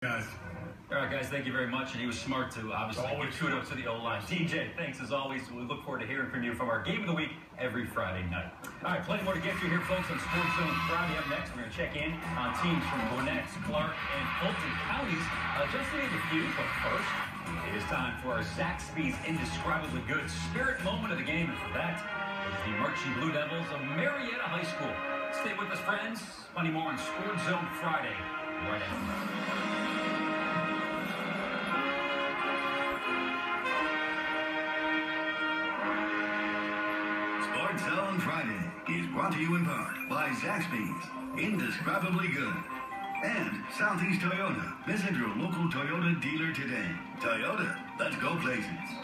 Guys. All right, guys, thank you very much. And he was smart to obviously Always kudos to the O line. TJ, thanks as always. We look forward to hearing from you from our game of the week every Friday night. All right, plenty more to get to here, folks, on Sports Zone Friday. Up next, we're going to check in on teams from Gwinnett, Clarke, and Fulton counties. Uh, just to name a few, but first, it is time for our Zaxby's Indescribably Good Spirit moment of the game. And for that, is the Marching Blue Devils of Marietta High School. Stay with us, friends. Plenty more on Sports Zone Friday right after. Sports Zone Friday is brought to you in part by Zaxby's, indescribably good. And Southeast Toyota. Visit your local Toyota dealer today. Toyota, let's go places.